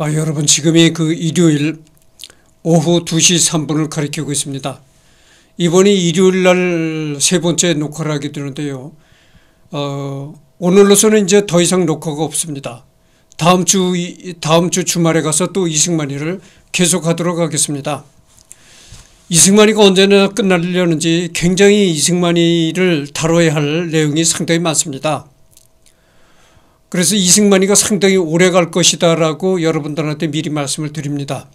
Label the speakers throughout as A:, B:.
A: 아, 여러분 지금이 그 일요일 오후 2시 3분을 가리키고 있습니다. 이번이 일요일 날 세 번째 녹화를 하게 되는데요. 어, 오늘로서는 이제 더 이상 녹화가 없습니다. 다음 주, 다음 주 주말에 가서 또 이승만이를 계속하도록 하겠습니다. 이승만이가 언제나 끝나려는지 굉장히 이승만이를 다뤄야 할 내용이 상당히 많습니다. 그래서 이승만이가 상당히 오래 갈 것이다 라고 여러분들한테 미리 말씀을 드립니다.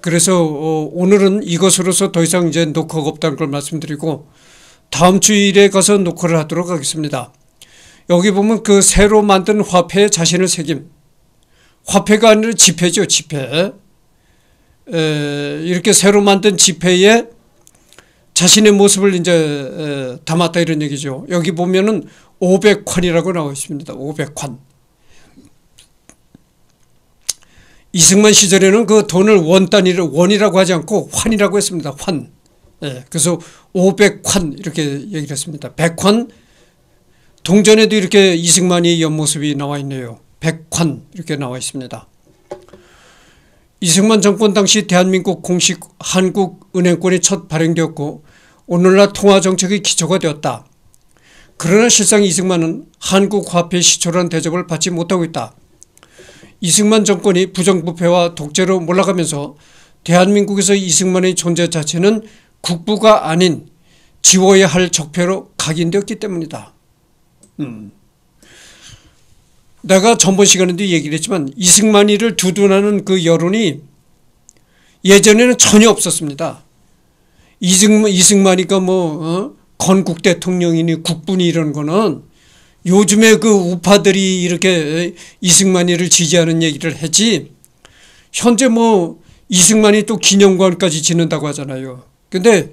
A: 그래서 어, 오늘은 이것으로서 더 이상 이제 녹화가 없다는 걸 말씀드리고 다음 주일에 가서 녹화를 하도록 하겠습니다. 여기 보면 그 새로 만든 화폐에 자신을 새김. 화폐가 아니라 지폐죠, 지폐. 이렇게 새로 만든 지폐에 자신의 모습을 이제 담았다 이런 얘기죠. 여기 보면은 500환이라고 나와 있습니다. 500환. 이승만 시절에는 그 돈을 원 단위로 원이라고 하지 않고 환이라고 했습니다. 환. 예, 그래서 500환 이렇게 얘기를 했습니다. 100환 동전에도 이렇게 이승만이 옆모습이 나와 있네요. 100환 이렇게 나와 있습니다. 이승만 정권 당시 대한민국 공식 한국은행권이 첫 발행되었고 오늘날 통화정책의 기초가 되었다. 그러나 실상 이승만은 한국 화폐 시초란 대접을 받지 못하고 있다. 이승만 정권이 부정부패와 독재로 몰락하면서 대한민국에서 이승만의 존재 자체는 국부가 아닌 지워야 할 적폐로 각인되었기 때문이다. 음. 내가 전번 시간에도 얘기를 했지만 이승만이를 두둔하는 그 여론이 예전에는 전혀 없었습니다. 이승만, 이승만이가 뭐, 어? 건국 대통령이니 국분이 이런 거는 요즘에 그 우파들이 이렇게 이승만이를 지지하는 얘기를 했지 현재 뭐 이승만이 또 기념관까지 짓는다고 하잖아요. 근데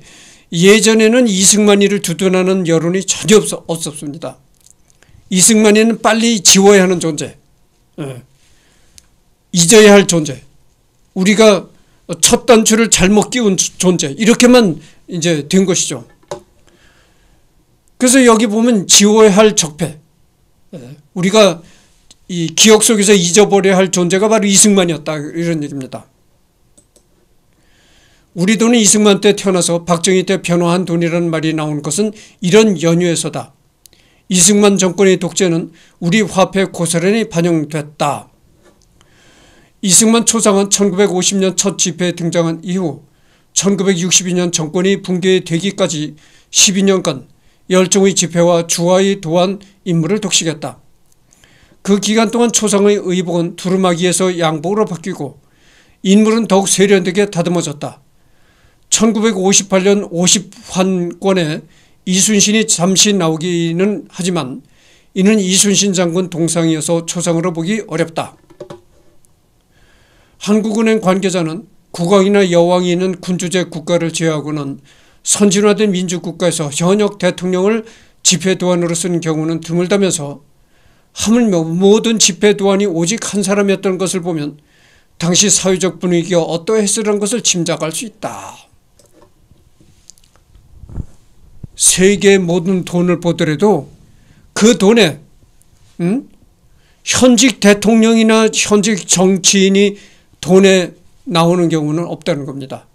A: 예전에는 이승만이를 두둔하는 여론이 전혀 없, 없었습니다. 이승만이는 빨리 지워야 하는 존재, 예. 잊어야 할 존재, 우리가 첫 단추를 잘못 끼운 존재 이렇게만 이제 된 것이죠. 그래서 여기 보면 지워야 할 적폐. 예, 우리가 이 기억 속에서 잊어버려야 할 존재가 바로 이승만이었다. 이런 얘기입니다. 우리 돈은 이승만 때 태어나서 박정희 때 변호한 돈이라는 말이 나온 것은 이런 연유에서다. 이승만 정권의 독재는 우리 화폐 고스란히 반영됐다. 이승만 초상은 1950년 첫 집회에 등장한 이후 1962년 정권이 붕괴되기까지 12년간 열종의 집회와 주화의 도안 임무를 독식했다. 그 기간 동안 초상의 의복은 두루마기에서 양복으로 바뀌고 인물은 더욱 세련되게 다듬어졌다. 1958년 50환권에 이순신이 잠시 나오기는 하지만 이는 이순신 장군 동상이어서 초상으로 보기 어렵다. 한국은행 관계자는 국왕이나 여왕이 있는 군주제 국가를 제외하고는 선진화된 민주국가에서 현역 대통령을 집회도안으로 쓰는 경우는 드물다면서 하물며 모든 집회도안이 오직 한 사람이었던 것을 보면 당시 사회적 분위기가 어떠했으라는 것을 짐작할 수 있다. 세계 모든 돈을 보더라도 그 돈에 음? 현직 대통령이나 현직 정치인이 돈에 나오는 경우는 없다는 겁니다.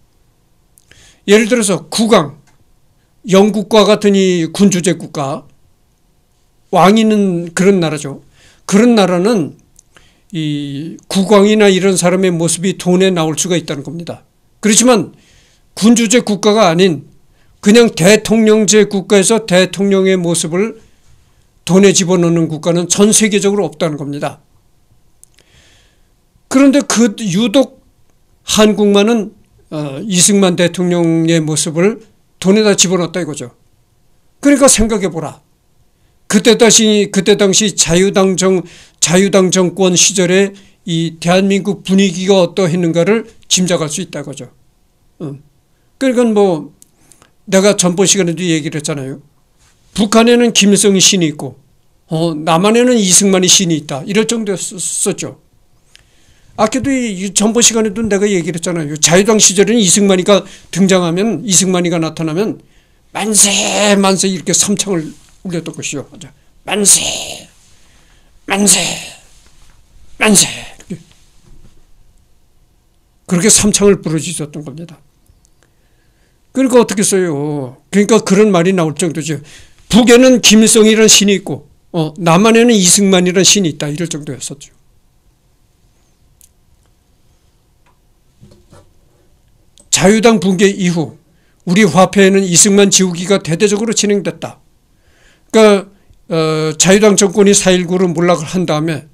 A: 예를 들어서 국왕, 영국과 같은 이 군주제 국가, 왕이 있는 그런 나라죠. 그런 나라는 이 국왕이나 이런 사람의 모습이 돈에 나올 수가 있다는 겁니다. 그렇지만 군주제 국가가 아닌 그냥 대통령제 국가에서 대통령의 모습을 돈에 집어넣는 국가는 전 세계적으로 없다는 겁니다. 그런데 그 유독 한국만은 어, 이승만 대통령의 모습을 돈에다 집어넣었다 이거죠. 그러니까 생각해 보라. 그때 다시 그때 당시 자유당 정 자유당 정권 시절에 이 대한민국 분위기가 어떠했는가를 짐작할 수 있다 거죠. 어. 그러니까 뭐 내가 전번 시간에도 얘기를 했잖아요. 북한에는 김일성이 신이 있고 어, 남한에는 이승만이 신이 있다. 이럴 정도였었죠. 아까도 이 전번 시간에도 내가 얘기를 했잖아요. 자유당 시절에는 이승만이가 등장하면 이승만이가 나타나면 만세 만세 이렇게 삼창을 울렸던 것이요. 만세 만세 만세 이렇게 그렇게 삼창을 부르짖었던 겁니다. 그러니까 어떻게 써요? 그러니까 그런 말이 나올 정도죠. 북에는 김일성이라는 신이 있고 어, 남한에는 이승만이라는 신이 있다 이럴 정도였었죠. 자유당 붕괴 이후 우리 화폐에는 이승만 지우기가 대대적으로 진행됐다. 그러니까 어, 자유당 정권이 4.19로 몰락을 한 다음에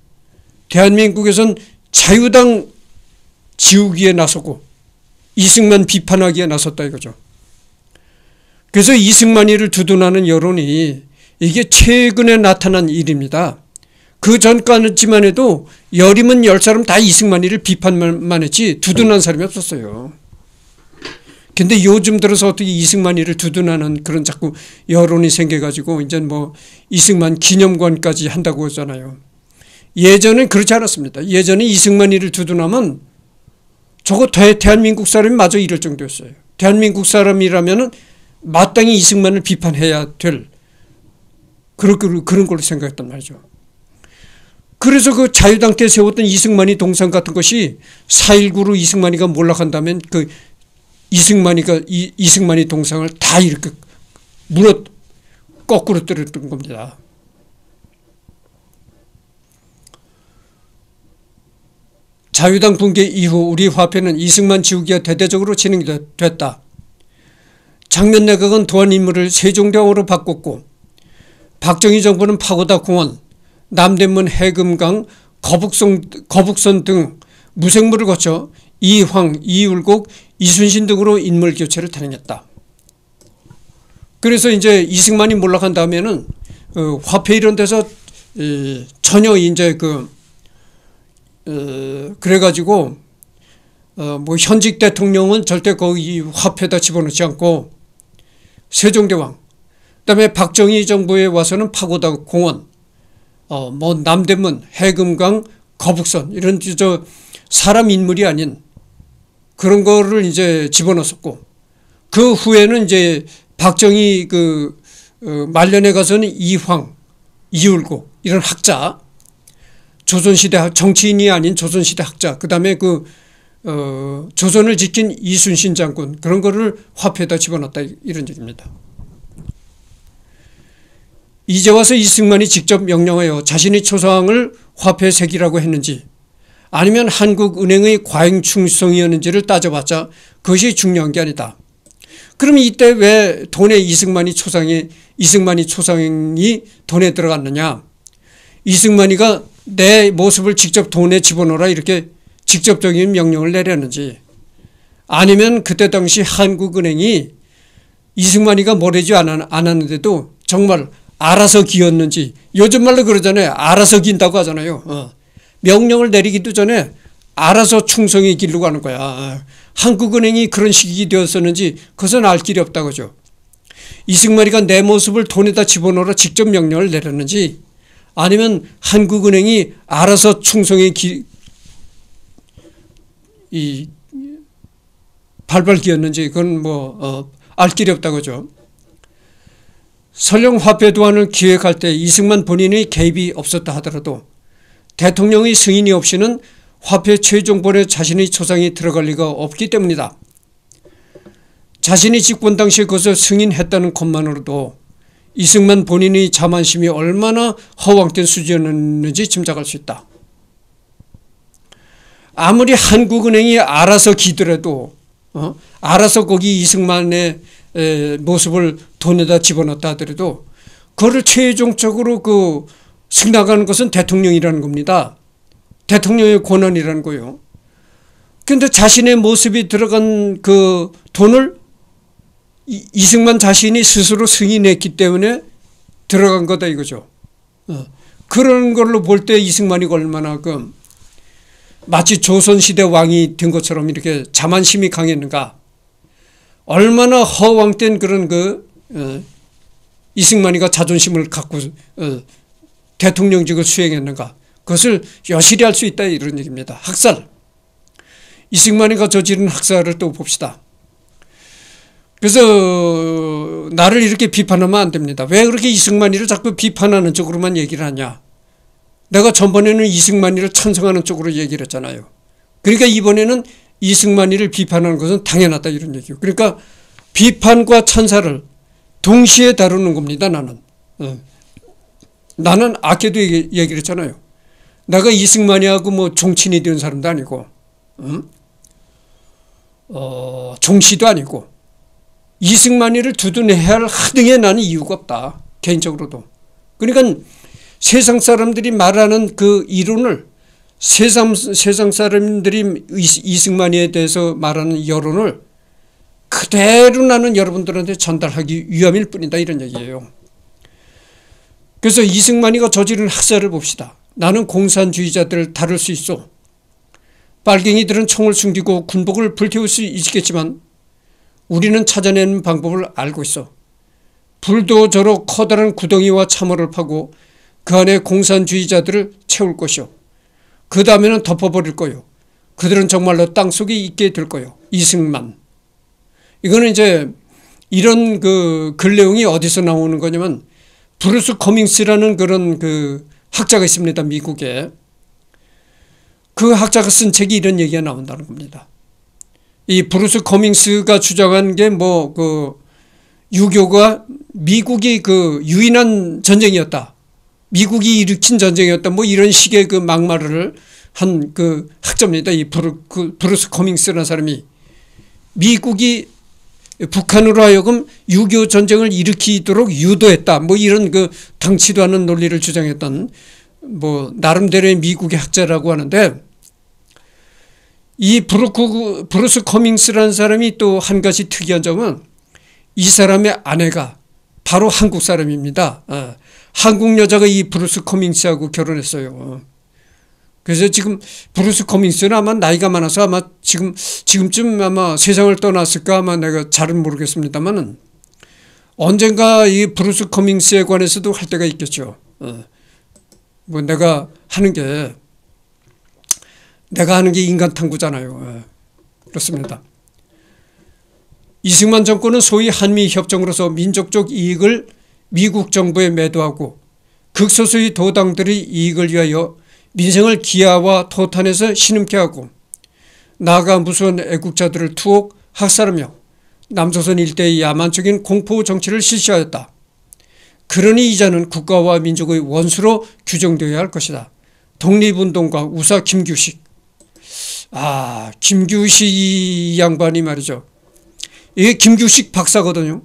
A: 대한민국에선 자유당 지우기에 나서고 이승만 비판하기에 나섰다 이거죠. 그래서 이승만이를 두둔하는 여론이 이게 최근에 나타난 일입니다. 그 전까지만 해도 열이면 열 사람 다 이승만이를 비판만 했지 두둔한 사람이 없었어요. 근데 요즘 들어서 어떻게 이승만이를 두둔하는 그런 자꾸 여론이 생겨가지고 이제 뭐 이승만 기념관까지 한다고 하잖아요. 예전엔 그렇지 않았습니다. 예전에 이승만이를 두둔하면 저거 대, 한민국 사람이 마저 이럴 정도였어요. 대한민국 사람이라면 마땅히 이승만을 비판해야 될 그런, 그런 걸로 생각했단 말이죠. 그래서 그 자유당 때 세웠던 이승만이 동상 같은 것이 4.19로 이승만이가 몰락한다면 그 이승만이가 이, 이승만이 동상을 다 이렇게 물어 거꾸로 떨었던 겁니다. 자유당 붕괴 이후 우리 화폐는 이승만 지우기가 대대적으로 진행됐다. 장면 내각은 도안 인물을 세종대왕으로 바꿨고 박정희 정부는 파고다 공원, 남대문 해금강, 거북선, 거북선 등 무생물을 거쳐 이황, 이율곡, 이순신 등으로 인물 교체를 단행했다. 그래서 이제 이승만이 몰락한 다음에는 어, 화폐 이런 데서 에, 전혀 이제 그 어, 그래가지고 어, 뭐 현직 대통령은 절대 거기 화폐다 집어넣지 않고 세종대왕 그다음에 박정희 정부에 와서는 파고다 공원 어, 뭐 남대문 해금강 거북선 이런 저 사람 인물이 아닌 그런 거를 이제 집어넣었고 그 후에는 이제 박정희 그 어, 말년에 가서는 이황, 이율고 이런 학자 조선시대 정치인이 아닌 조선시대 학자 그 다음에 그 어, 조선을 지킨 이순신 장군 그런 거를 화폐에다 집어넣었다 이런 얘기입니다. 이제 와서 이승만이 직접 명령하여 자신의 초상을 화폐에 새기라고 했는지 아니면 한국은행의 과잉 충성이었는지를 따져봤자 그것이 중요한 게 아니다. 그럼 이때 왜 돈에 이승만이 초상이 이승만이 초상이 돈에 들어갔느냐? 이승만이가 내 모습을 직접 돈에 집어넣어라 이렇게 직접적인 명령을 내렸는지 아니면 그때 당시 한국은행이 이승만이가 뭐래지 않았는데도 정말 알아서 기었는지 요즘 말로 그러잖아요. 알아서 긴다고 하잖아요. 어. 명령을 내리기도 전에 알아서 충성의 길로 가는 거야. 한국은행이 그런 시기 되었었는지 그것은 알 길이 없다고 죠 이승만이가 내 모습을 돈에다 집어넣으라 직접 명령을 내렸는지 아니면 한국은행이 알아서 충성의 기, 이 발발 기었는지 그건 뭐, 어, 알 길이 없다고 죠 설령 화폐 도안을 기획할 때 이승만 본인의 개입이 없었다 하더라도 대통령의 승인이 없이는 화폐 최종본에 자신의 초상이 들어갈 리가 없기 때문이다. 자신이 집권 당시에 그것을 승인했다는 것만으로도 이승만 본인의 자만심이 얼마나 허황된 수준이었는지 짐작할 수 있다. 아무리 한국은행이 알아서 기더라도 어? 알아서 거기 이승만의 에, 모습을 돈에다 집어넣었다 하더라도 그거를 최종적으로 그 승낙하는 것은 대통령이라는 겁니다. 대통령의 권한이라는 거요. 근데 자신의 모습이 들어간 그 돈을 이승만 자신이 스스로 승인했기 때문에 들어간 거다 이거죠. 어. 그런 걸로 볼 때 이승만이 얼마나 그 마치 조선시대 왕이 된 것처럼 이렇게 자만심이 강했는가. 얼마나 허황된 그런 그 어, 이승만이가 자존심을 갖고 어, 대통령직을 수행했는가. 그것을 여실히 할 수 있다 이런 얘기입니다. 학살. 이승만이가 저지른 학살을 또 봅시다. 그래서 나를 이렇게 비판하면 안 됩니다. 왜 그렇게 이승만이를 자꾸 비판하는 쪽으로만 얘기를 하냐. 내가 전번에는 이승만이를 찬성하는 쪽으로 얘기를 했잖아요. 그러니까 이번에는 이승만이를 비판하는 것은 당연하다 이런 얘기요. 그러니까 비판과 찬사를 동시에 다루는 겁니다. 나는. 어. 나는 아껴도 얘기, 얘기를 했잖아요. 내가 이승만이하고 뭐 종친이 된 사람도 아니고, 음? 어, 종시도 아니고, 이승만이를 두둔해야 할 하등에 나는 이유가 없다. 개인적으로도. 그러니까 세상 사람들이 말하는 그 이론을 세상, 세상 사람들이 이승만이에 대해서 말하는 여론을 그대로 나는 여러분들한테 전달하기 위함일 뿐이다. 이런 얘기예요. 그래서 이승만이가 저지른 학살을 봅시다. 나는 공산주의자들을 다룰 수 있어. 빨갱이들은 총을 숨기고 군복을 불태울 수 있겠지만 우리는 찾아내는 방법을 알고 있어. 불도저로 커다란 구덩이와 참호를 파고 그 안에 공산주의자들을 채울 것이요. 그 다음에는 덮어버릴 거요. 그들은 정말로 땅속에 있게 될 거요. 이승만. 이거는 이제 이런 그 글 내용이 어디서 나오는 거냐면 브루스 커밍스라는 그런 그 학자가 있습니다. 미국에. 그 학자가 쓴 책이 이런 얘기가 나온다는 겁니다. 이 브루스 커밍스가 주장한 게 뭐 그 육이오가 미국이 그 유인한 전쟁이었다. 미국이 일으킨 전쟁이었다. 뭐 이런 식의 그 막말을 한 그 학자입니다. 이 브루, 그 브루스 커밍스라는 사람이 미국이 북한으로 하여금 육이오 전쟁을 일으키도록 유도했다. 뭐 이런 그 당치도 않은 논리를 주장했던 뭐 나름대로의 미국의 학자라고 하는데 이 브루크, 브루스 커밍스라는 사람이 또 한 가지 특이한 점은 이 사람의 아내가 바로 한국 사람입니다. 어. 한국 여자가 이 브루스 커밍스하고 결혼했어요. 그래서 지금 브루스 커밍스는 아마 나이가 많아서 아마 지금 지금쯤 아마 세상을 떠났을까 아마 내가 잘은 모르겠습니다만은 언젠가 이 브루스 커밍스에 관해서도 할 때가 있겠죠. 어. 뭐 내가 하는 게 내가 하는 게 인간 탐구잖아요. 어. 그렇습니다. 이승만 정권은 소위 한미 협정으로서 민족적 이익을 미국 정부에 매도하고 극소수의 도당들의 이익을 위하여 민생을 기아와 토탄에서 신음케 하고 나아가 무수한 애국자들을 투옥 학살하며 남조선 일대의 야만적인 공포 정치를 실시하였다. 그러니 이자는 국가와 민족의 원수로 규정되어야 할 것이다. 독립운동가 우사 김규식. 아, 김규식 이 양반이 말이죠. 이게 김규식 박사거든요.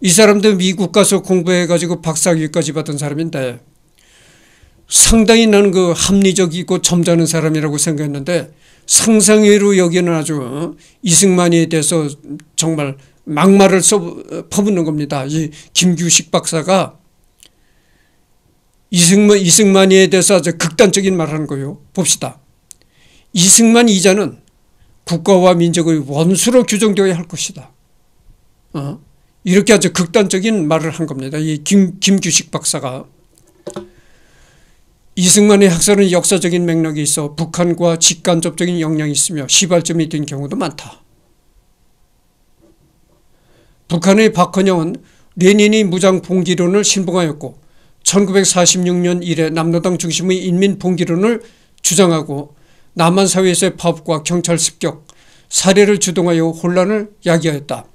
A: 이 사람도 미국 가서 공부해가지고 박사학위까지 받은 사람인데 상당히 나는 그 합리적이고 점잖은 사람이라고 생각했는데 상상외로 여기는 아주 어, 이승만에 대해서 정말 막말을 써 퍼붓는 겁니다. 이 김규식 박사가 이승만, 이승만에 대해서 아주 극단적인 말을 하는 거예요. 봅시다. 이승만 이자는 국가와 민족의 원수로 규정되어야 할 것이다. 어? 이렇게 아주 극단적인 말을 한 겁니다. 이 김, 김규식 박사가. 이승만의 학설은 역사적인 맥락이 있어 북한과 직간접적인 영향이 있으며 시발점이 된 경우도 많다. 북한의 박헌영은 레닌이 무장 봉기론을 신봉하였고 1946년 이래 남노당 중심의 인민 봉기론을 주장하고 남한 사회에서의 파업과 경찰 습격, 살해를 주동하여 혼란을 야기하였다.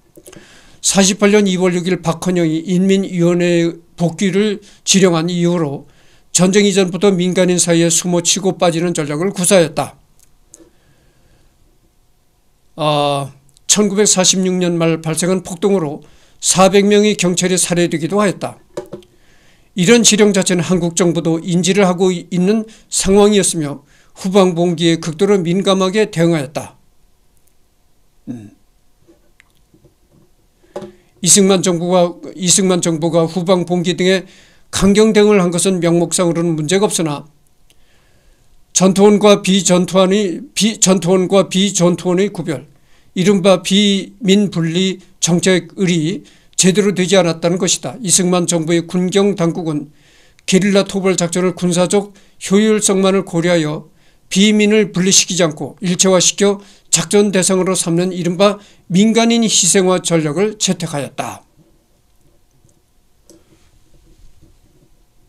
A: 48년 2월 6일 박헌영이 인민위원회 복귀를 지령한 이후로 전쟁 이전부터 민간인 사이에 숨어 치고 빠지는 전략을 구사했다. 아, 1946년 말 발생한 폭동으로 400명의 경찰이 살해되기도 하였다. 이런 지령 자체는 한국 정부도 인지를 하고 있는 상황이었으며 후방봉기에 극도로 민감하게 대응하였다. 음. 이승만 정부가 이승만 정부가 후방 봉기 등의 강경 대응을 한 것은 명목상으로는 문제가 없으나 전투원과 비전투원의 비전투원과 비전투원의 구별, 이른바 비민분리 정책을이 제대로 되지 않았다는 것이다. 이승만 정부의 군경 당국은 게릴라 토벌 작전을 군사적 효율성만을 고려하여 비민을 분리시키지 않고 일체화시켜 작전 대상으로 삼는 이른바 민간인 희생화 전략을 채택하였다.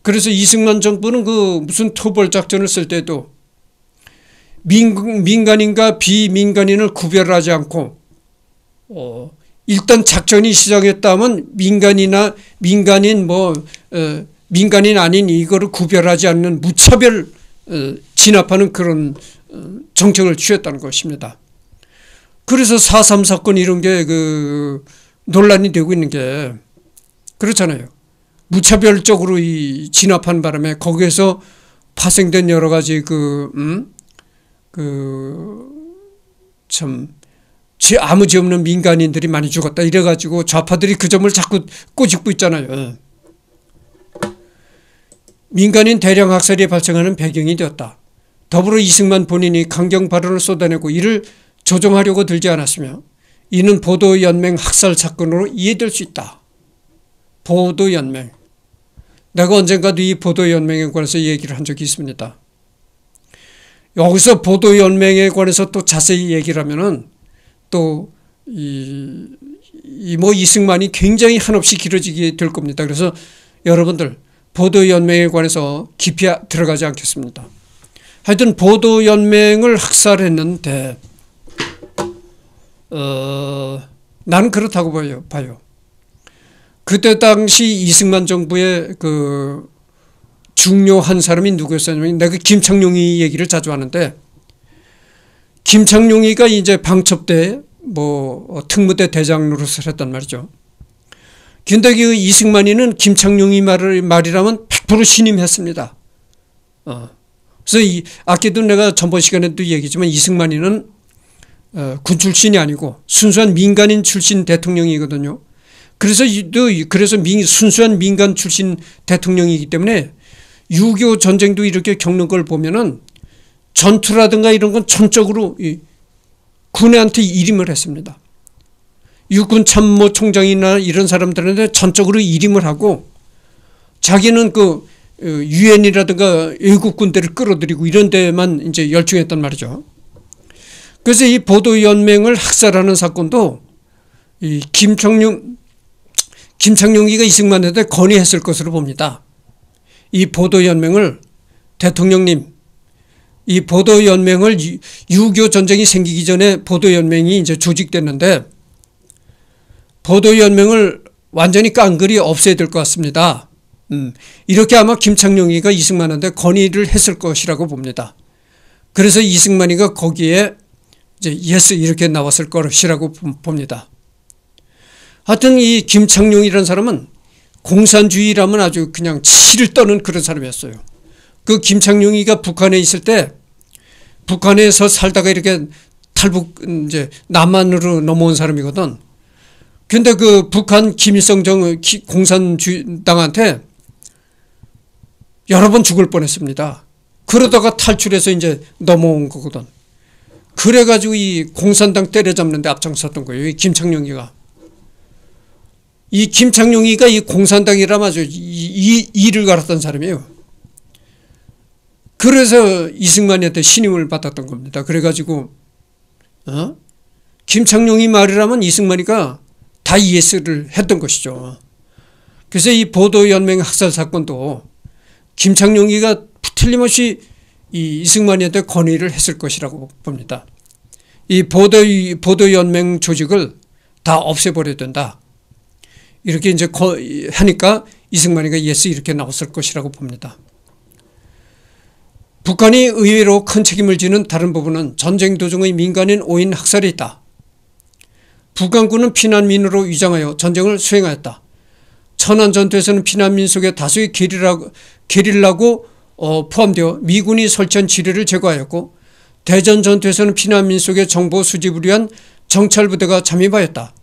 A: 그래서 이승만 정부는 그 무슨 토벌 작전을 쓸 때도 민, 민간인과 비민간인을 구별하지 않고 어, 일단 작전이 시작했다면 민간이나 민간인 뭐 어, 민간인 아닌 이거를 구별하지 않는 무차별 어, 진압하는 그런 어, 정책을 취했다는 것입니다. 그래서 4.3 사건 이런 게 그 논란이 되고 있는 게 그렇잖아요. 무차별적으로 이 진압한 바람에 거기에서 파생된 여러 가지 그, 음, 그, 참, 아무 죄 없는 민간인들이 많이 죽었다. 이래가지고 좌파들이 그 점을 자꾸 꼬집고 있잖아요. 민간인 대량 학살이 발생하는 배경이 되었다. 더불어 이승만 본인이 강경 발언을 쏟아내고 이를 조정하려고 들지 않았으며 이는 보도연맹 학살 사건으로 이해될 수 있다. 보도연맹. 내가 언젠가도 이 보도연맹에 관해서 얘기를 한 적이 있습니다. 여기서 보도연맹에 관해서 또 자세히 얘기를 하면은 또 이, 이 뭐 이승만이 굉장히 한없이 길어지게 될 겁니다. 그래서 여러분들 보도연맹에 관해서 깊이 들어가지 않겠습니다. 하여튼 보도연맹을 학살했는데 어, 나는 그렇다고 봐요. 봐요. 그때 당시 이승만 정부의 그 중요한 사람이 누구였냐면 내가 김창룡이 얘기를 자주 하는데 김창룡이가 이제 방첩대 뭐 특무대 대장 으로서 했단 말이죠. 근데 그 이승만이는 김창룡이 말을 말이라면 100% 신임했습니다. 어. 그래서 이 아까도 내가 전번 시간에도 얘기했지만 이승만이는 어, 군 출신이 아니고 순수한 민간인 출신 대통령이거든요. 그래서 그래서 민, 순수한 민간 출신 대통령이기 때문에 6.25 전쟁도 이렇게 겪는 걸 보면은 전투라든가 이런 건 전적으로 군에한테 일임을 했습니다. 육군 참모 총장이나 이런 사람들한테 전적으로 일임을 하고 자기는 그 어, 유엔이라든가 외국 군대를 끌어들이고 이런 데만 이제 열중했단 말이죠. 그래서 이 보도연맹을 학살하는 사건도 이 김청룡, 김창룡이가 이승만한테 건의했을 것으로 봅니다. 이 보도연맹을 대통령님, 이 보도연맹을 6.25 전쟁이 생기기 전에 보도연맹이 이제 조직됐는데 보도연맹을 완전히 깡그리 없애야 될 것 같습니다. 음, 이렇게 아마 김창룡이가 이승만한테 건의를 했을 것이라고 봅니다. 그래서 이승만이가 거기에 이제 yes 이렇게 나왔을 것이라고 봅니다. 하여튼 이 김창룡이라는 사람은 공산주의라면 아주 그냥 치를 떠는 그런 사람이었어요. 그 김창룡이가 북한에 있을 때 북한에서 살다가 이렇게 탈북 이제 남한으로 넘어온 사람이거든. 근데 그 북한 김일성 정 공산주의당한테 여러 번 죽을 뻔했습니다. 그러다가 탈출해서 이제 넘어온 거거든. 그래가지고 이 공산당 때려잡는데 앞장섰던 거예요. 이 김창룡이가. 이 김창룡이가 이 공산당이라면 아주 이, 이, 이를 갈았던 사람이에요. 그래서 이승만한테 신임을 받았던 겁니다. 그래가지고, 어? 김창룡이 말이라면 이승만이가 다 예스를 했던 것이죠. 그래서 이 보도연맹 학살 사건도 김창룡이가 틀림없이 이 이승만한테 건의를 했을 것이라고 봅니다. 이 보도, 보도연맹 조직을 다 없애버려야 된다. 이렇게 이제 하니까 이승만이가 yes 이렇게 나왔을 것이라고 봅니다. 북한이 의외로 큰 책임을 지는 다른 부분은 전쟁 도중의 민간인 오인 학살이 있다. 북한군은 피난민으로 위장하여 전쟁을 수행하였다. 천안 전투에서는 피난민 속에 다수의 게릴라고, 게릴라고 어, 포함되어 미군이 설치한 지뢰를 제거하였고 대전 전투에서는 피난민 속에 정보 수집을 위한 정찰부대가 잠입하였다.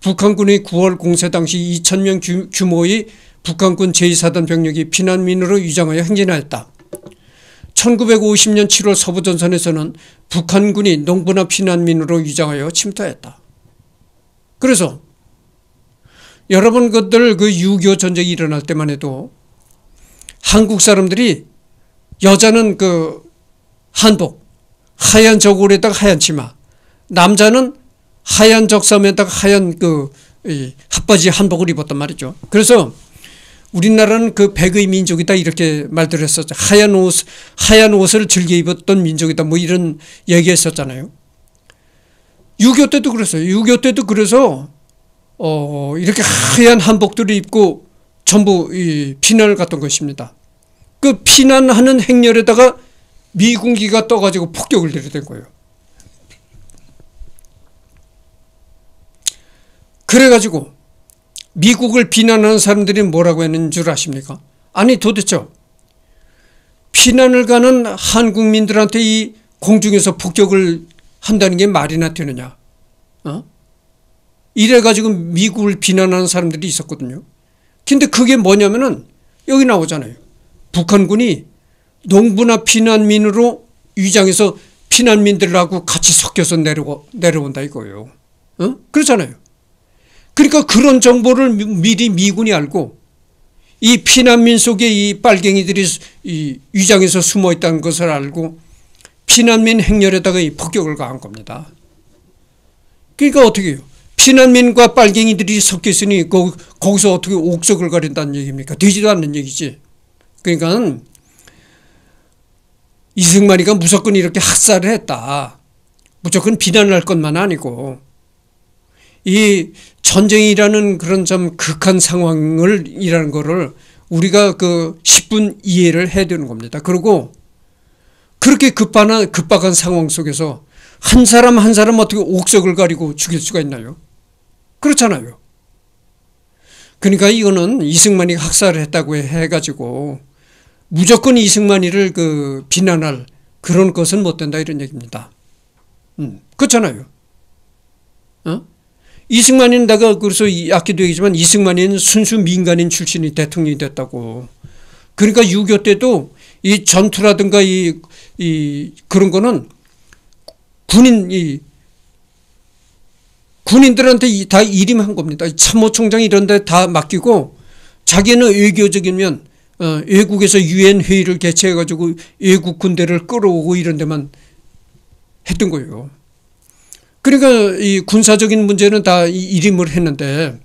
A: 북한군의 9월 공세 당시 2천명 규모의 북한군 제2사단 병력이 피난민으로 위장하여 행진하였다. 1950년 7월 서부전선에서는 북한군이 농부나 피난민으로 위장하여 침투했다. 그래서 여러분 것들 그 6.25 전쟁이 일어날 때만 해도 한국 사람들이 여자는 그 한복, 하얀 저고리에다가 하얀 치마, 남자는 하얀 적삼에다가 하얀 그 핫바지 한복을 입었단 말이죠. 그래서 우리나라는 그 백의 민족이다 이렇게 말들 했었죠. 하얀 옷, 하얀 옷을 즐겨 입었던 민족이다 뭐 이런 얘기했었잖아요. 6.25 때도 그랬어요. 6.25 때도 그래서 어, 이렇게 하얀 한복들을 입고 전부 이 피난을 갔던 것입니다. 그 피난하는 행렬에다가 미군기가 떠가지고 폭격을 내려댄 거예요. 그래가지고 미국을 비난하는 사람들이 뭐라고 했는 줄 아십니까? 아니 도대체 피난을 가는 한국민들한테 이 공중에서 폭격을 한다는 게 말이나 되느냐? 어? 이래가지고 미국을 비난하는 사람들이 있었거든요. 근데 그게 뭐냐면은 여기 나오잖아요. 북한군이 농부나 피난민으로 위장해서 피난민들하고 같이 섞여서 내려, 내려온다 이거예요. 어? 그렇잖아요. 그러니까 그런 정보를 미리 미군이 알고 이 피난민 속에 이 빨갱이들이 이 위장에서 숨어 있다는 것을 알고 피난민 행렬에다가 이 폭격을 가한 겁니다. 그러니까 어떻게 해요? 피난민과 빨갱이들이 섞여 있으니 거기서 어떻게 옥석을 가린다는 얘기입니까? 되지도 않는 얘기지. 그러니까 이승만이가 무조건 이렇게 학살을 했다. 무조건 비난을 할 것만 아니고 이 전쟁이라는 그런 좀 극한 상황을 이라는 거를 우리가 그 10분 이해를 해야 되는 겁니다. 그리고 그렇게 급한 급박한 상황 속에서 한 사람 한 사람 어떻게 옥석을 가리고 죽일 수가 있나요? 그렇잖아요. 그러니까 이거는 이승만이 학살을 했다고 해가지고 무조건 이승만이를 그 비난할 그런 것은 못 된다 이런 얘기입니다. 음, 그렇잖아요. 어? 이승만이는 내가 그래서 아끼도 얘기지만 이승만이는 순수 민간인 출신이 대통령이 됐다고. 그러니까 6.25 때도 이 전투라든가 이, 이 그런 거는 군인 이 군인들한테 다 일임한 겁니다. 참모총장 이런 데 다 맡기고 자기는 외교적이면 어, 외국에서 유엔 회의를 개최해 가지고 외국 군대를 끌어오고 이런 데만 했던 거예요. 그러니까 이 군사적인 문제는 다 일임을 했는데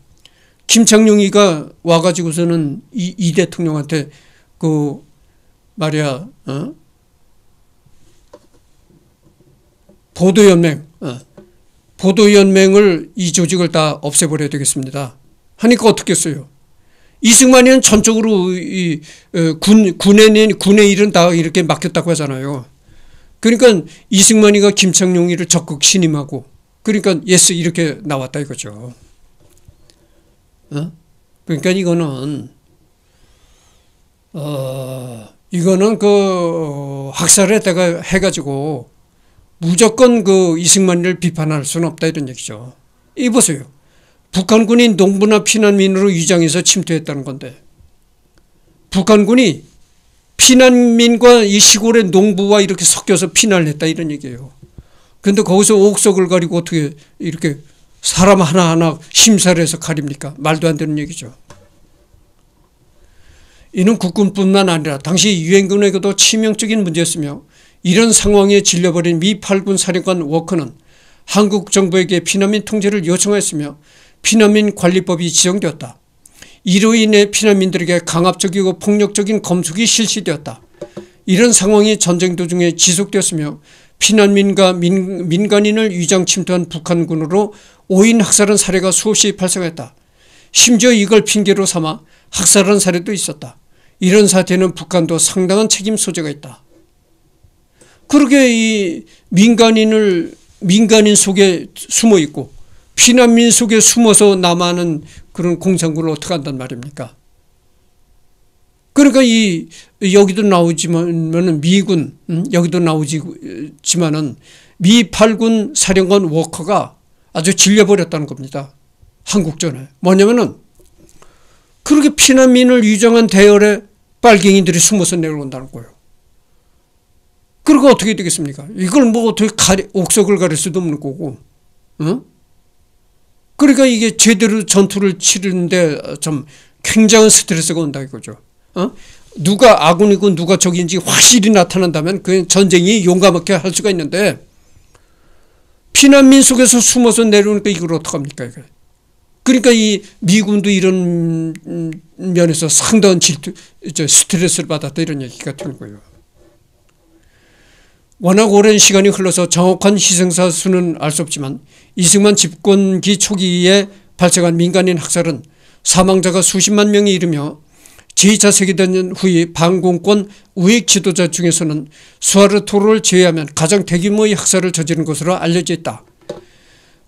A: 김창룡이가 와가지고서는 이, 이 대통령한테 그 말이야 어? 보도연맹 어. 보도연맹을 이 조직을 다 없애버려야 되겠습니다. 하니까 어떻겠어요? 이승만이는 전적으로 이 어, 군, 군의, 군의 일은 다 이렇게 맡겼다고 하잖아요. 그러니까 이승만이가 김창룡이를 적극 신임하고 그러니까 yes 이렇게 나왔다 이거죠. 어? 그러니까 이거는 어 이거는 그 학살을 했다가 해가지고 무조건 그 이승만을 비판할 수는 없다 이런 얘기죠. 이 보세요. 북한군이 농부나 피난민으로 위장해서 침투했다는 건데 북한군이 피난민과 이 시골의 농부와 이렇게 섞여서 피난을 했다 이런 얘기예요. 근데 거기서 옥석을 가리고 어떻게 이렇게 사람 하나하나 심사를 해서 가립니까? 말도 안 되는 얘기죠. 이는 국군뿐만 아니라 당시 유엔군에게도 치명적인 문제였으며 이런 상황에 질려버린 미 8군 사령관 워커는 한국 정부에게 피난민 통제를 요청했으며 피난민 관리법이 지정되었다. 이로 인해 피난민들에게 강압적이고 폭력적인 검속이 실시되었다. 이런 상황이 전쟁 도중에 지속되었으며 피난민과 민, 민간인을 위장 침투한 북한군으로 오인 학살한 사례가 수없이 발생했다. 심지어 이걸 핑계로 삼아 학살한 사례도 있었다. 이런 사태는 북한도 상당한 책임 소재가 있다. 그렇게 이 민간인을 민간인 속에 숨어 있고 피난민 속에 숨어서 남아는 그런 공산군을 어떻게 한단 말입니까? 그러니까 이 여기도 나오지만 미군 음, 여기도 나오지만은 미 8군 사령관 워커가 아주 질려버렸다는 겁니다. 한국전에 뭐냐면은 그렇게 피난민을 위장한 대열에 빨갱이들이 숨어서 내려온다는 거예요. 그리고 어떻게 되겠습니까? 이걸 뭐 어떻게 가리, 옥석을 가릴 수도 없는 거고, 어? 그러니까 이게 제대로 전투를 치르는데 좀 굉장한 스트레스가 온다 이거죠. 어? 누가 아군이고 누가 적인지 확실히 나타난다면 그 전쟁이 용감하게 할 수가 있는데 피난민 속에서 숨어서 내려오니까 이걸 어떡합니까 이거 그러니까 이 미군도 이런 면에서 상당한 질투, 스트레스를 받았다 이런 얘기가 되는 거예요. 워낙 오랜 시간이 흘러서 정확한 희생자 수는 알 수 없지만 이승만 집권기 초기에 발생한 민간인 학살은 사망자가 수십만 명이 이르며 제2차 세계대전 후의 반공권 우익 지도자 중에서는 수하르토를 제외하면 가장 대규모의 학살을 저지른 것으로 알려져 있다.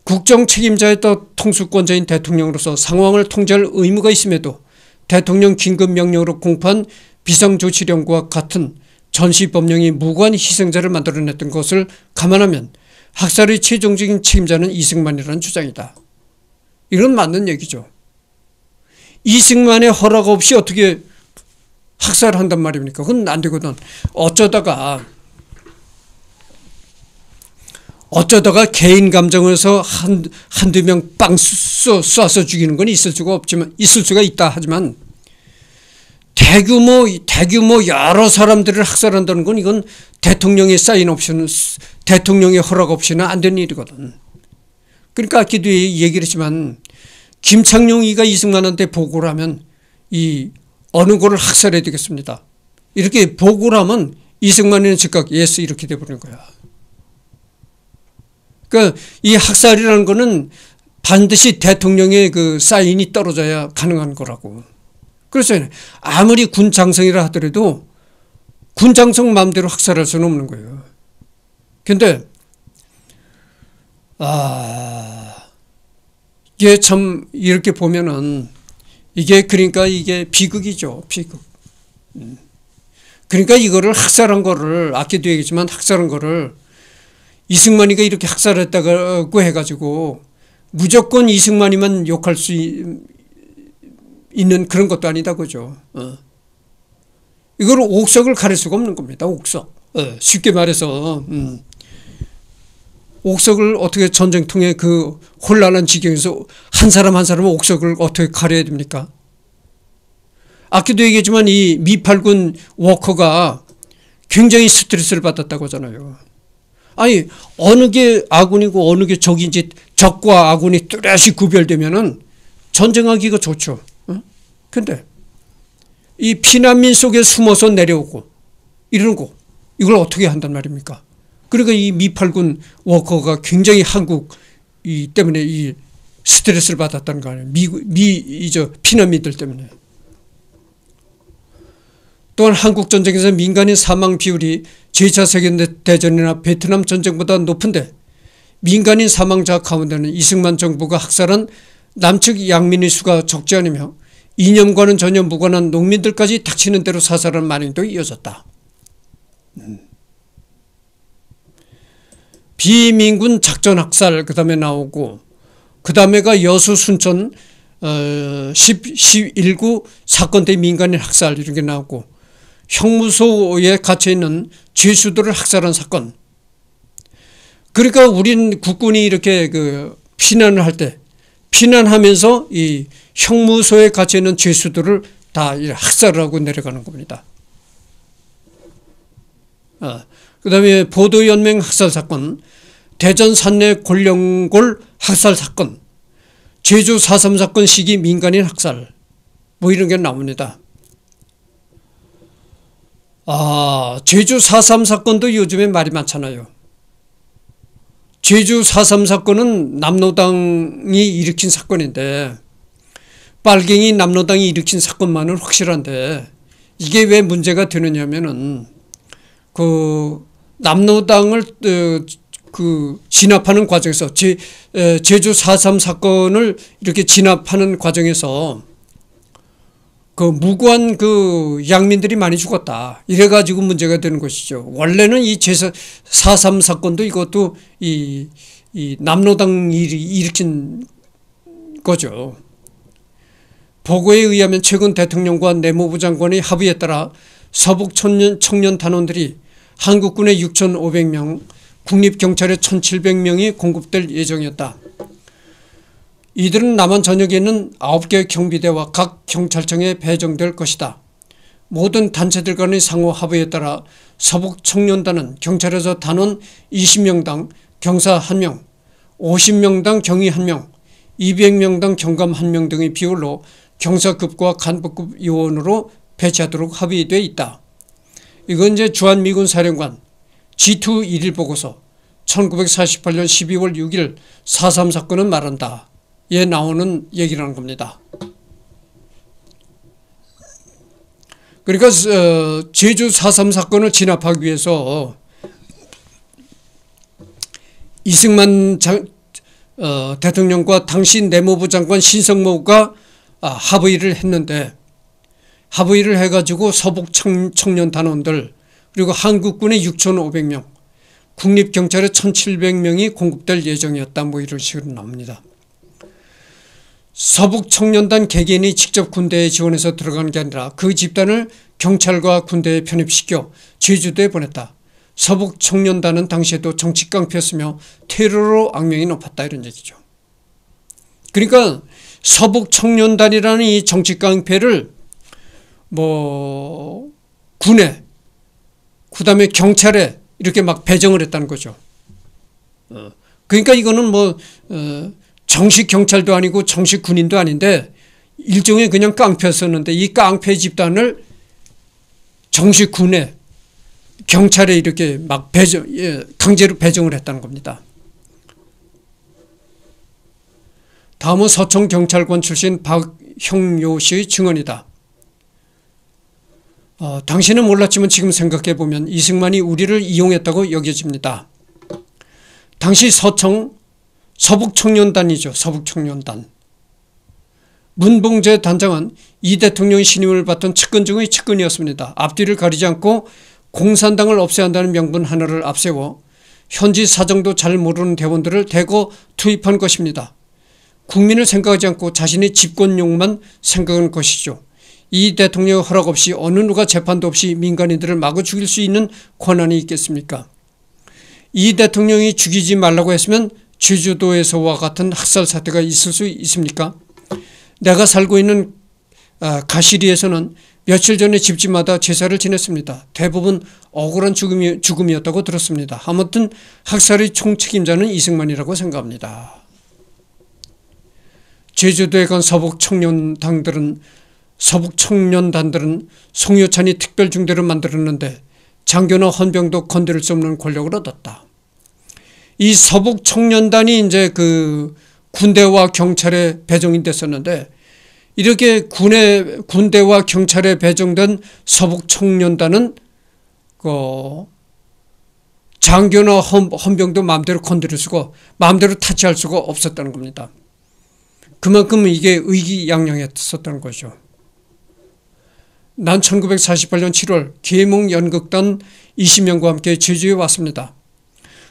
A: 국정 책임자였던 통수권자인 대통령으로서 상황을 통제할 의무가 있음에도 대통령 긴급명령으로 공포한 비상조치령과 같은 전시법령이 무고한 희생자를 만들어냈던 것을 감안하면 학살의 최종적인 책임자는 이승만이라는 주장이다. 이건 맞는 얘기죠. 이승만의 허락 없이 어떻게 학살을 한단 말입니까? 그건 안 되거든. 어쩌다가 어쩌다가 개인 감정에서 한, 한두 명 빵 쏴서 죽이는 건 있을 수가 없지만, 있을 수가 있다 하지만, 대규모, 대규모 여러 사람들을 학살한다는 건 이건 대통령의 사인 없이는, 대통령의 허락 없이는 안 되는 일이거든. 그러니까 아까도 얘기를 했지만, 김창룡이가 이승만한테 보고를 하면, 이, 어느 거를 학살해야 되겠습니다. 이렇게 보고를 하면 이승만은 즉각 yes 이렇게 돼버리는 거야. 그러니까 이 학살이라는 거는 반드시 대통령의 그 사인이 떨어져야 가능한 거라고. 그래서 아무리 군 장성이라 하더라도 군 장성 마음대로 학살할 수는 없는 거예요. 근데 아 이게 참 이렇게 보면은 이게 그러니까 이게 비극이죠 비극. 음. 그러니까 이거를 학살한 거를 아까도 얘기했지만 학살한 거를 이승만이가 이렇게 학살했다고 해가지고 무조건 이승만이만 욕할 수 있는 그런 것도 아니다 그죠. 어. 이걸 옥석을 가릴 수가 없는 겁니다. 옥석. 어. 쉽게 말해서 음. 옥석을 어떻게 전쟁통에 그 혼란한 지경에서 한 사람 한 사람은 옥석을 어떻게 가려야 됩니까? 아까도 얘기했지만 이 미팔군 워커가 굉장히 스트레스를 받았다고 하잖아요. 아니 어느 게 아군이고 어느 게 적인지 적과 아군이 뚜렷이 구별되면은 전쟁하기가 좋죠. 어? 근데 이 피난민 속에 숨어서 내려오고 이러는 거 이걸 어떻게 한단 말입니까? 그러니까 이 미팔군 워커가 굉장히 한국 이 때문에 이 스트레스를 받았다는 거 아니에요. 미, 미, 이저 피난민들 때문에. 또한 한국 전쟁에서 민간인 사망 비율이 제2차 세계대전이나 베트남 전쟁보다 높은데 민간인 사망자 가운데는 이승만 정부가 학살한 남측 양민의 수가 적지 않으며 이념과는 전혀 무관한 농민들까지 닥치는 대로 사살한 만행도 이어졌다. 음. 비민군 작전 학살 그 다음에 나오고 그 다음에가 여수 순천 어, 10, 11구 사건대 민간인 학살 이런 게 나오고 형무소에 갇혀 있는 죄수들을 학살한 사건. 그러니까 우린 국군이 이렇게 그 피난을 할 때 피난하면서 이 형무소에 갇혀 있는 죄수들을 다 학살을 하고 내려가는 겁니다. 아, 그 다음에 보도연맹 학살 사건, 대전 산내 골령골 학살 사건, 제주 4.3 사건 시기 민간인 학살, 뭐 이런 게 나옵니다. 아, 제주 4.3 사건도 요즘에 말이 많잖아요. 제주 4.3 사건은 남로당이 일으킨 사건인데 빨갱이 남로당이 일으킨 사건만은 확실한데 이게 왜 문제가 되느냐 면은 그 남로당을 어, 그 진압하는 과정에서 제, 제주 4.3 사건을 이렇게 진압하는 과정에서 그 무고한 그 양민들이 많이 죽었다. 이래가지고 문제가 되는 것이죠. 원래는 이 제사 4.3 사건도 이것도 이, 이 남로당이 일으킨 거죠. 보고에 의하면 최근 대통령과 내무부 장관의 합의에 따라 서북 청년, 청년 단원들이 한국군의 6,500명, 국립경찰의 1,700명이 공급될 예정이었다. 이들은 남한 전역에 있는 9개 경비대와 각 경찰청에 배정될 것이다. 모든 단체들 간의 상호 합의에 따라 서북 청년단은 경찰에서 단원 20명당 경사 1명, 50명당 경위 1명, 200명당 경감 1명 등의 비율로 경사급과 간부급 요원으로 배치하도록 합의되어 있다. 이건 이제 주한미군 사령관 G2 일일 보고서 1948년 12월 6일 4.3 사건은 말한다. 에 나오는 얘기라는 겁니다. 그러니까 어, 제주 4.3 사건을 진압하기 위해서 이승만 장, 어, 대통령과 당시 내무부 장관 신성모가 아, 합의를 했는데 합의를 해가지고 서북 청년 단원들 그리고 한국군의 6,500명 국립경찰의 1,700명이 공급될 예정이었다 뭐 이런 식으로 나옵니다. 서북 청년단 개개인이 직접 군대에 지원해서 들어간 게 아니라 그 집단을 경찰과 군대에 편입시켜 제주도에 보냈다. 서북 청년단은 당시에도 정치 깡패였으며 테러로 악명이 높았다 이런 얘기죠. 그러니까 서북 청년단이라는 이 정치 깡패를 뭐 군에 그다음에 경찰에 이렇게 막 배정을 했다는 거죠. 어. 그러니까 이거는 뭐 어, 정식 경찰도 아니고 정식 군인도 아닌데 일종의 그냥 깡패였었는데 이 깡패 집단을 정식 군에 경찰에 이렇게 막 배정, 예, 강제로 배정을 했다는 겁니다. 다음은 서청 경찰관 출신 박형요 씨의 증언이다. 어, 당신은 몰랐지만 지금 생각해 보면 이승만이 우리를 이용했다고 여겨집니다. 당시 서청 서북청년단이죠. 서북청년단. 문봉재 단장은 이 대통령의 신임을 받던 측근 중의 측근이었습니다. 앞뒤를 가리지 않고 공산당을 없애야 한다는 명분 하나를 앞세워 현지 사정도 잘 모르는 대원들을 대거 투입한 것입니다. 국민을 생각하지 않고 자신의 집권용만 생각한 것이죠. 이 대통령 허락 없이 어느 누가 재판도 없이 민간인들을 마구 죽일 수 있는 권한이 있겠습니까? 이 대통령이 죽이지 말라고 했으면 제주도에서와 같은 학살 사태가 있을 수 있습니까? 내가 살고 있는 아, 가시리에서는 며칠 전에 집집마다 제사를 지냈습니다. 대부분 억울한 죽음이, 죽음이었다고 들었습니다. 아무튼 학살의 총책임자는 이승만이라고 생각합니다. 제주도에 간 서북 청년당들은 서북 청년단들은 송유찬이 특별중대를 만들었는데 장교나 헌병도 건드릴 수 없는 권력을 얻었다. 이 서북 청년단이 이제 그 군대와 경찰에 배정이 됐었는데 이렇게 군의 군대와 경찰에 배정된 서북 청년단은 그 장교나 헌병도 마음대로 건드릴 수가 마음대로 타치할 수가 없었다는 겁니다. 그만큼 이게 의기양양했었다는 거죠. 난 1948년 7월 계몽 연극단 20명과 함께 제주에 왔습니다.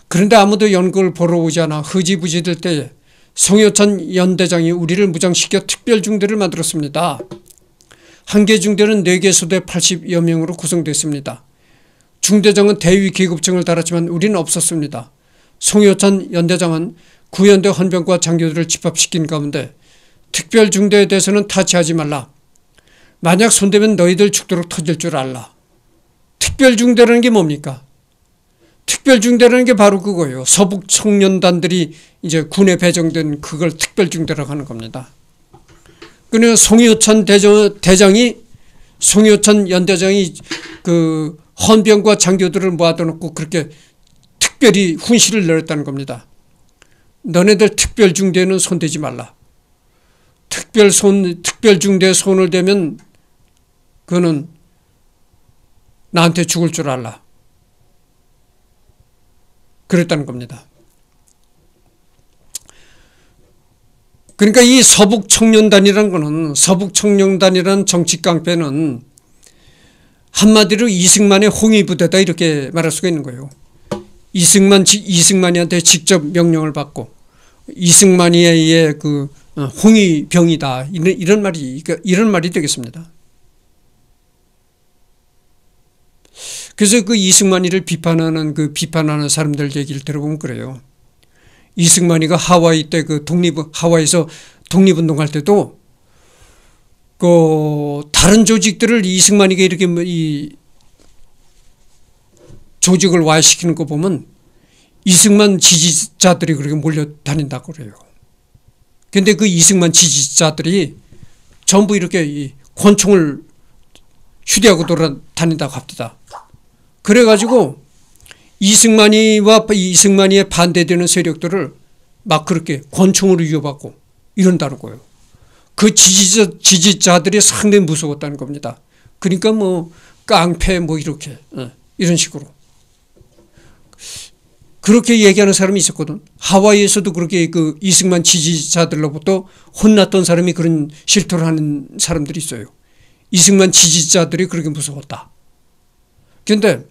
A: 그런데 아무도 연극을 보러 오지 않아 흐지부지 될 때에 송효천 연대장이 우리를 무장시켜 특별중대를 만들었습니다. 한 개 중대는 4개 소대 80여 명으로 구성됐습니다. 중대장은 대위 계급증을 달았지만 우리는 없었습니다. 송효천 연대장은 구연대 헌병과 장교들을 집합시킨 가운데 특별중대에 대해서는 타치하지 말라. 만약 손대면 너희들 죽도록 터질 줄 알라. 특별중대라는 게 뭡니까? 특별중대라는 게 바로 그거예요. 서북 청년단들이 이제 군에 배정된 그걸 특별중대라고 하는 겁니다. 그러니까 송효천 대장, 대장이 송효천 연대장이 그 헌병과 장교들을 모아놓고 그렇게 특별히 훈시를 내렸다는 겁니다. 너네들 특별중대는 손대지 말라. 특별 손, 특별중대에 손을 대면 그는 나한테 죽을 줄 알라. 그랬다는 겁니다. 그러니까 이 서북 청년단이라는 거는 서북 청년단이라는 정치 깡패는 한마디로 이승만의 홍위 부대다 이렇게 말할 수가 있는 거예요. 이승만 이승만이한테 직접 명령을 받고 이승만이의 그 어, 홍위 병이다 이런 이런 말이 이런 말이 되겠습니다. 그래서 그 이승만이를 비판하는 그 비판하는 사람들 얘기를 들어보면 그래요. 이승만이가 하와이 때 그 독립 하와이에서 독립운동할 때도 그 다른 조직들을 이승만이가 이렇게 뭐이 조직을 와해시키는 거 보면 이승만 지지자들이 그렇게 몰려다닌다고 그래요. 근데 그 이승만 지지자들이 전부 이렇게 권총을 휴대하고 돌아다닌다고 합니다. 그래가지고 이승만이와 이승만이에 반대되는 세력들을 막 그렇게 권총으로 위협하고 이런다는 거예요. 그 지지자, 지지자들이 상당히 무서웠다는 겁니다. 그러니까 뭐 깡패 뭐 이렇게 어, 이런 식으로 그렇게 얘기하는 사람이 있었거든. 하와이에서도 그렇게 그 이승만 지지자들로부터 혼났던 사람이 그런 실토를 하는 사람들이 있어요. 이승만 지지자들이 그렇게 무서웠다. 그런데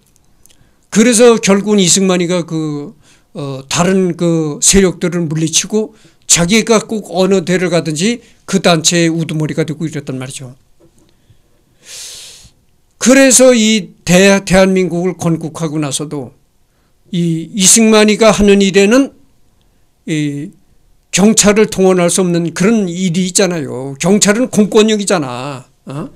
A: 그래서 결국은 이승만이가 그 어, 다른 그 세력들을 물리치고 자기가 꼭 어느 대를 가든지 그 단체의 우두머리가 되고 이랬단 말이죠. 그래서 이 대, 대한민국을 건국하고 나서도 이 이승만이가 하는 일에는 이 경찰을 동원할 수 없는 그런 일이 있잖아요. 경찰은 공권력이잖아. 어?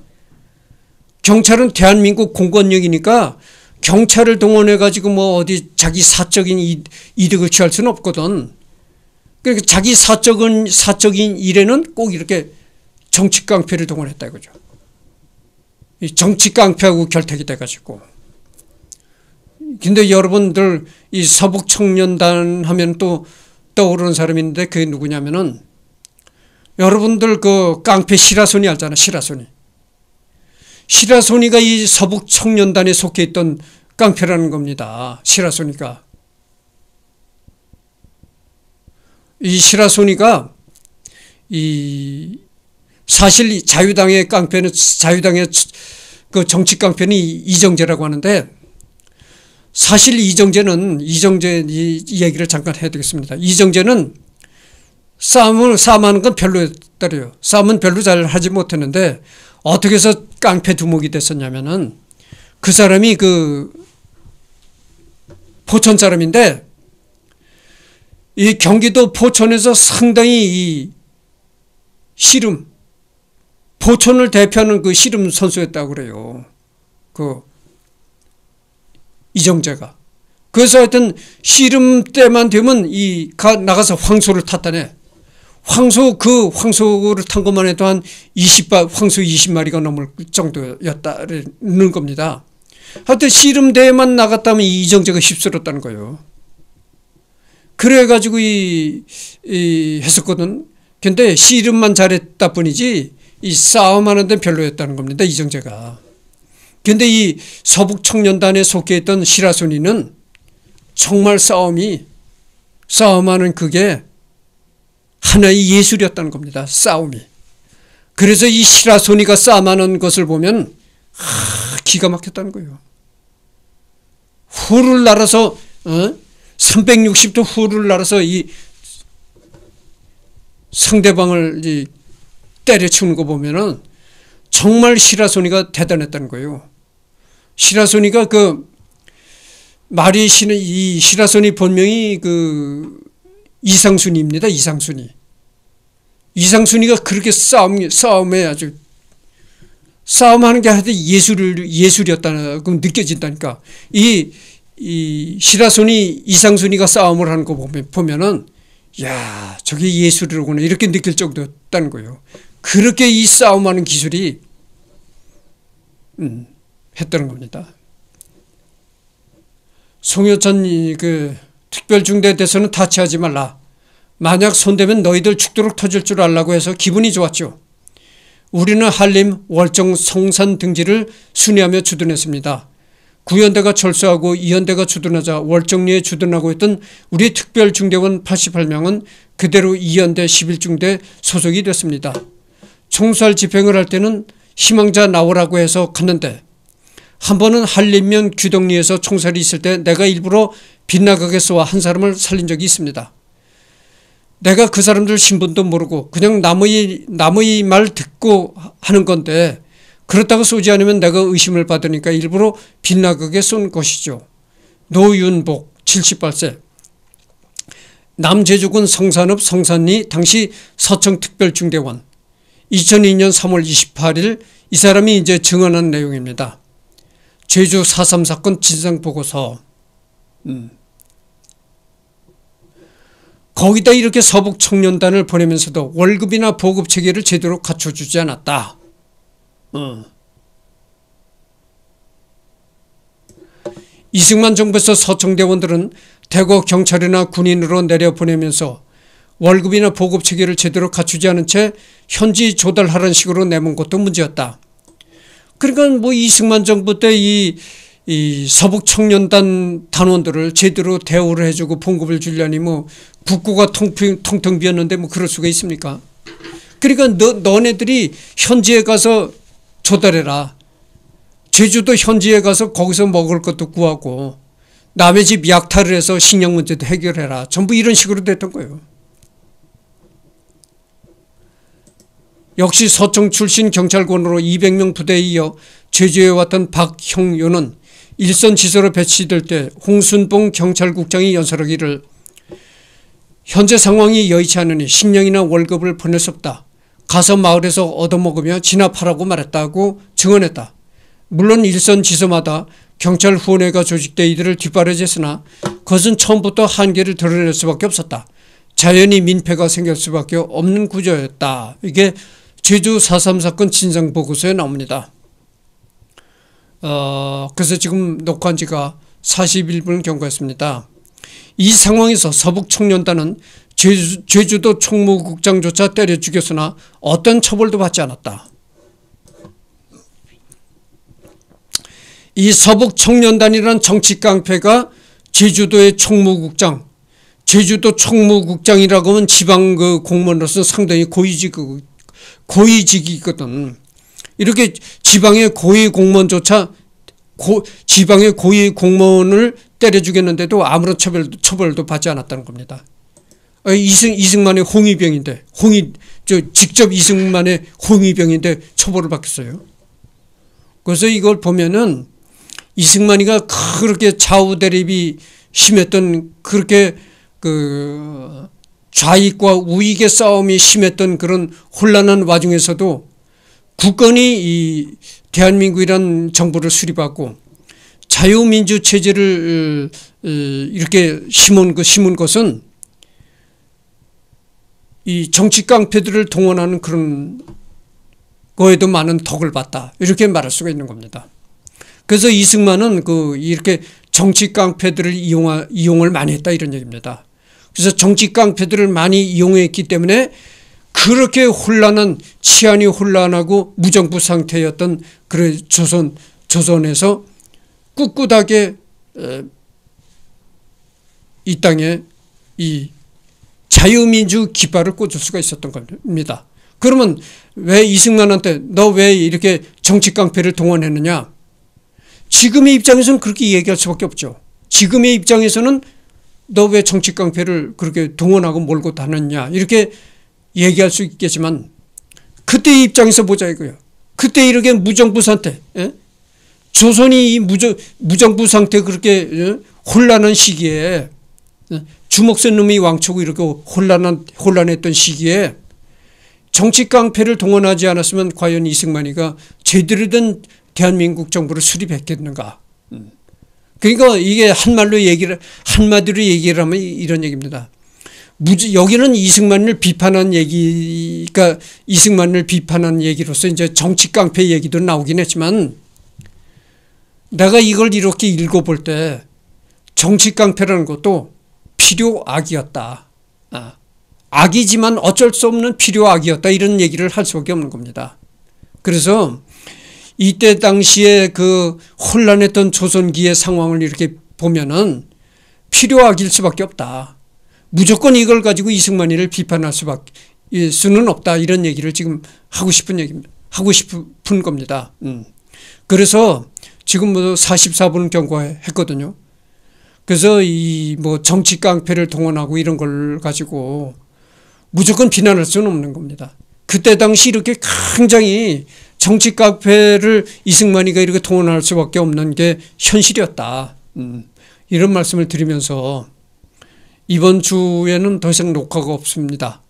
A: 경찰은 대한민국 공권력이니까 경찰을 동원해 가지고 뭐 어디 자기 사적인 이득을 취할 수는 없거든. 그러니까 자기 사적인 사적인 일에는 꼭 이렇게 정치 깡패를 동원했다 이거죠. 정치 깡패하고 결탁이 돼 가지고. 근데 여러분들 이 서북 청년단 하면 또 떠오르는 사람이 있는데 그게 누구냐면은 여러분들 그 깡패 시라소니 알잖아 시라소니. 시라소니가 이 서북 청년단에 속해 있던 깡패라는 겁니다. 시라소니가. 이 시라소니가 이 사실 자유당의 깡패는 자유당의 그 정치 깡패는 이정재라고 하는데 사실 이정재는 이정재 이 얘기를 잠깐 해야 되겠습니다. 이정재는 싸움을 싸움하는 건 별로였더래요. 싸움은 별로 잘 하지 못했는데 어떻게 해서 깡패 두목이 됐었냐면은 그 사람이 그 포천 사람인데 이 경기도 포천에서 상당히 이 씨름 포천을 대표하는 그 씨름 선수였다고 그래요. 그 이정재가. 그래서 하여튼 씨름 때만 되면 이 나가서 황소를 탔다네. 황소 그 황소를 탄 것만 해도 한 20바 황소 20마리가 넘을 정도였다는 겁니다. 하여튼 씨름대회만 나갔다면 이정재가 휩쓸었다는 거예요. 그래 가지고 이, 이 했었거든. 근데 씨름만 잘했다 뿐이지 이 싸움하는 데 별로였다는 겁니다. 이정재가. 근데 이 서북 청년단에 속해 있던 시라소니는 정말 싸움이 싸움하는 그게 하나의 예술이었다는 겁니다. 싸움이. 그래서 이 시라소니가 싸움하는 것을 보면 하, 기가 막혔다는 거예요. 후를 날아서 어? 360도 후를 날아서 이 상대방을 이 때려치는 거 보면은 정말 시라소니가 대단했다는 거예요. 시라소니가 그 말이 시는 이 시라소니 본명이 그 이상순이입니다. 이상순이. 이상순이가 그렇게 싸움 싸움에 아주 싸움하는 게 하여튼 예술 예술이었다고 느껴진다니까. 이, 이 시라소니 이상순이가 싸움을 하는 거 보면 보면은 야 저게 예술이로구나 이렇게 느낄 정도였다는 거예요. 그렇게 이 싸움하는 기술이 음, 했다는 겁니다. 송효천 그 특별중대대에서는 타치하지 말라. 만약 손대면 너희들 죽도록 터질 줄 알라고 해서 기분이 좋았죠. 우리는 한림, 월정, 성산 등지를 순회하며 주둔했습니다. 구연대가 철수하고 이연대가 주둔하자 월정리에 주둔하고 있던 우리 특별중대원 88명은 그대로 이연대 11중대 소속이 됐습니다. 총살 집행을 할 때는 희망자 나오라고 해서 갔는데 한 번은 한림면 규동리에서 총살이 있을 때 내가 일부러 쏘아 한 사람을 살린 적이 있습니다. 내가 그 사람들 신분도 모르고 그냥 남의 남의 말 듣고 하는 건데 그렇다고 쏘지 않으면 내가 의심을 받으니까 일부러 빗나가게 쏜 것이죠. 노윤복 78세 남제주군 성산읍 성산리 당시 서청특별중대원 2002년 3월 28일 이 사람이 이제 증언한 내용입니다. 제주 4.3 사건 진상보고서 음. 거기다 이렇게 서북 청년단을 보내면서도 월급이나 보급 체계를 제대로 갖춰주지 않았다. 어. 이승만 정부에서 서청대원들은 대거 경찰이나 군인으로 내려보내면서 월급이나 보급 체계를 제대로 갖추지 않은 채 현지 조달하는 식으로 내몬 것도 문제였다. 그러니까 뭐 이승만 정부 때이 이 서북 청년단 단원들을 제대로 대우를 해주고 봉급을 주려니 뭐 국고가 텅텅, 텅텅 비었는데 뭐 그럴 수가 있습니까? 그러니까 너, 너네들이 현지에 가서 조달해라. 제주도 현지에 가서 거기서 먹을 것도 구하고 남의 집 약탈을 해서 식량 문제도 해결해라. 전부 이런 식으로 됐던 거예요. 역시 서청 출신 경찰관으로 200명 부대에 이어 제주에 왔던 박형요는 일선 지서로 배치될 때 홍순봉 경찰국장이 연설하기를 현재 상황이 여의치 않으니 식량이나 월급을 보낼 수 없다. 가서 마을에서 얻어먹으며 진압하라고 말했다고 증언했다. 물론 일선 지서마다 경찰 후원회가 조직돼 이들을 뒷바라지했으나 그것은 처음부터 한계를 드러낼 수밖에 없었다. 자연히 민폐가 생길 수밖에 없는 구조였다. 이게 제주 4.3 사건 진상 보고서에 나옵니다. 어, 그래서 지금 녹화한 지가 41분을 경과했습니다. 이 상황에서 서북 청년단은 제주, 제주도 총무국장조차 때려 죽였으나 어떤 처벌도 받지 않았다. 이 서북 청년단이라는 정치 깡패가 제주도의 총무국장, 제주도 총무국장이라고 하면 지방 그 공무원으로서 상당히 고위직, 고위직이거든. 이렇게 지방의 고위 공무원조차 고, 지방의 고위 공무원을 때려 죽였는데도 아무런 처벌도, 처벌도 받지 않았다는 겁니다. 어, 이승, 이승만의 홍위병인데, 홍위, 저, 직접 이승만의 홍위병인데 처벌을 받겠어요. 그래서 이걸 보면은 이승만이가 그렇게 좌우 대립이 심했던 그렇게 그 좌익과 우익의 싸움이 심했던 그런 혼란한 와중에서도 국권이 이 대한민국이란 정부를 수립하고 자유민주 체제를 어, 이렇게 심은 그 심은 것은 이 정치 깡패들을 동원하는 그런 거에도 많은 덕을 봤다 이렇게 말할 수가 있는 겁니다. 그래서 이승만은 그 이렇게 정치 깡패들을 이용 이용을 많이 했다 이런 얘기입니다. 그래서 정치 깡패들을 많이 이용했기 때문에 그렇게 혼란한 치안이 혼란하고 무정부 상태였던 그래 조선 조선에서 꿋꿋하게 이 땅에 이 자유민주 깃발을 꽂을 수가 있었던 겁니다. 그러면 왜 이승만한테 너 왜 이렇게 정치 깡패를 동원했느냐? 지금의 입장에서는 그렇게 얘기할 수밖에 없죠. 지금의 입장에서는 너 왜 정치 깡패를 그렇게 동원하고 몰고 다녔냐 이렇게 얘기할 수 있겠지만 그때 입장에서 보자 이거요. 그때 이렇게 무정부 상태, 예? 조선이 이 무정, 무정부 상태 그렇게 예? 혼란한 시기에 예? 주먹 쓴 놈이 왕초고 이렇게 혼란한 혼란했던 시기에 정치 깡패를 동원하지 않았으면 과연 이승만이가 제대로 된 대한민국 정부를 수립했겠는가. 음. 그러니까 이게 한말로 얘기를, 한마디로 얘기를 하면 이런 얘기입니다. 무지, 여기는 이승만을 비판한 얘기, 그러니까 이승만을 비판한 얘기로서 이제 정치 깡패 얘기도 나오긴 했지만 내가 이걸 이렇게 읽어볼 때 정치 깡패라는 것도 필요 악이었다. 아, 악이지만 어쩔 수 없는 필요 악이었다. 이런 얘기를 할 수밖에 없는 겁니다. 그래서 이때 당시에 그 혼란했던 조선기의 상황을 이렇게 보면은 필요악일 수밖에 없다. 무조건 이걸 가지고 이승만이를 비판할 수밖에 수는 없다. 이런 얘기를 지금 하고 싶은 얘기 하고 싶은 겁니다. 음. 그래서 지금 뭐 44분 경과했거든요. 그래서 이 뭐 정치 깡패를 동원하고 이런 걸 가지고 무조건 비난할 수는 없는 겁니다. 그때 당시 이렇게 굉장히 정치 카페를 이승만이가 이렇게 동원할 수밖에 없는 게 현실이었다. 음, 이런 말씀을 드리면서 이번 주에는 더 이상 녹화가 없습니다.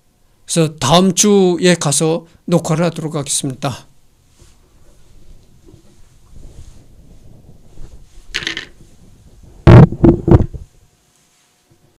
A: 그래서 다음 주에 가서 녹화를 하도록 하겠습니다.